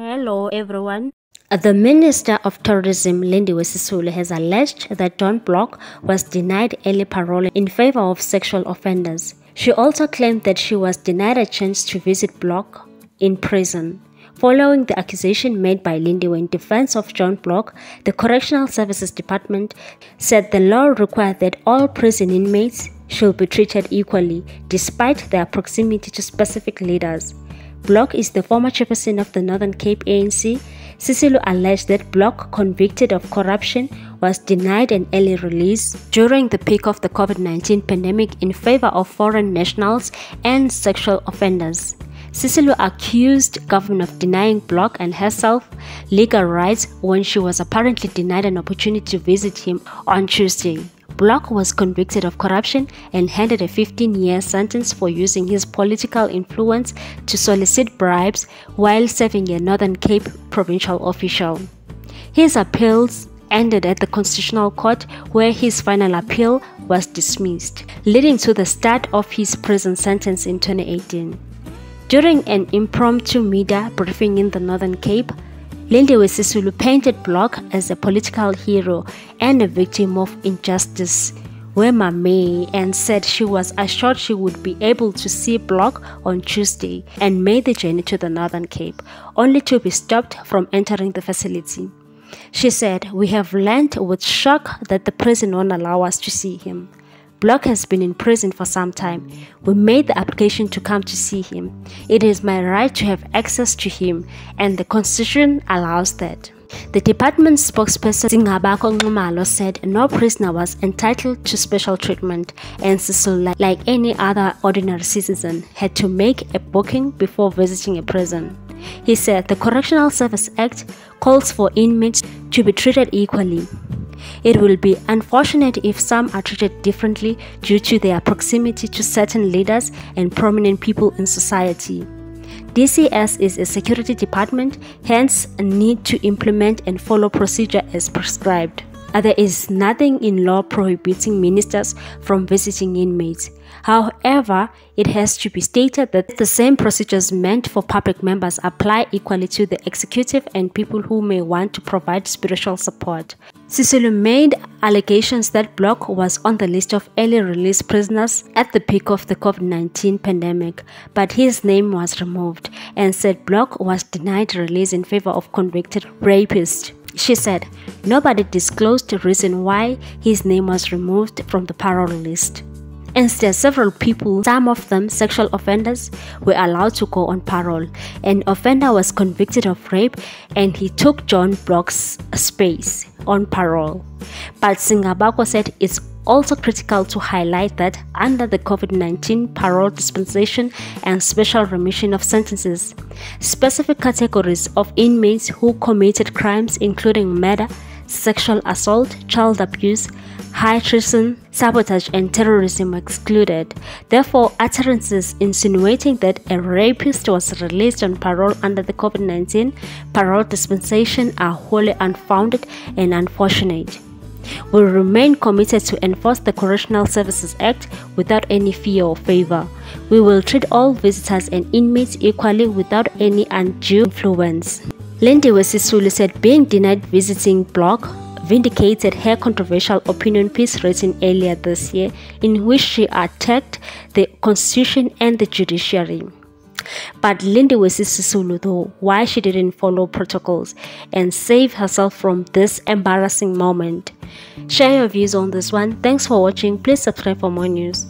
Hello everyone. The Minister of Tourism, Lindiwe Sisulu, has alleged that John Block was denied early parole in favor of sexual offenders. She also claimed that she was denied a chance to visit Block in prison. Following the accusation made by Lindiwe in defense of John Block, the Correctional Services Department said the law required that all prison inmates should be treated equally despite their proximity to specific leaders. Block is the former chairperson of the Northern Cape ANC. Sisulu alleged that Block, convicted of corruption, was denied an early release during the peak of the COVID 19 pandemic in favor of foreign nationals and sexual offenders. Sisulu accused government of denying Block and herself legal rights when she was apparently denied an opportunity to visit him on Tuesday. Block was convicted of corruption and handed a 15-year sentence for using his political influence to solicit bribes while serving a Northern Cape provincial official. His appeals ended at the Constitutional Court where his final appeal was dismissed, leading to the start of his prison sentence in 2018. During an impromptu media briefing in the Northern Cape, Lindiwe Sisulu painted Block as a political hero and a victim of injustice. Wema May and said she was assured she would be able to see Block on Tuesday and made the journey to the Northern Cape, only to be stopped from entering the facility. She said, We have learned with shock that the prison won't allow us to see him. Block has been in prison for some time. We made the application to come to see him. It is my right to have access to him, and the Constitution allows that. The department spokesperson Singabakho Nxumalo said no prisoner was entitled to special treatment and Sisulu, like any other ordinary citizen, had to make a booking before visiting a prison. He said the Correctional Service Act calls for inmates to be treated equally. It will be unfortunate if some are treated differently due to their proximity to certain leaders and prominent people in society. DCS is a security department, hence a need to implement and follow procedure as prescribed. Uh, there is nothing in law prohibiting ministers from visiting inmates. However, it has to be stated that the same procedures meant for public members apply equally to the executive and people who may want to provide spiritual support. Sisulu made allegations that Block was on the list of early release prisoners at the peak of the COVID 19 pandemic, but his name was removed and said Block was denied release in favor of convicted rapists. She said nobody disclosed the reason why his name was removed from the parole list. Instead, several people, some of them sexual offenders, were allowed to go on parole. An offender was convicted of rape and he took John Block's space on parole. But Singabakho said it's also critical to highlight that under the COVID 19 parole dispensation and special remission of sentences, specific categories of inmates who committed crimes including murder, sexual assault, child abuse, high treason, sabotage, and terrorism excluded. Therefore, utterances insinuating that a rapist was released on parole under the COVID 19 parole dispensation are wholly unfounded and unfortunate. We remain committed to enforce the Correctional Services Act without any fear or favor. We will treat all visitors and inmates equally without any undue influence. Lindiwe Sisulu said being denied visiting Block vindicated her controversial opinion piece written earlier this year in which she attacked the constitution and the judiciary. But Lindiwe Sisulu though, why she didn't follow protocols and save herself from this embarrassing moment. Share your views on this one. Thanks for watching. Please subscribe for more news.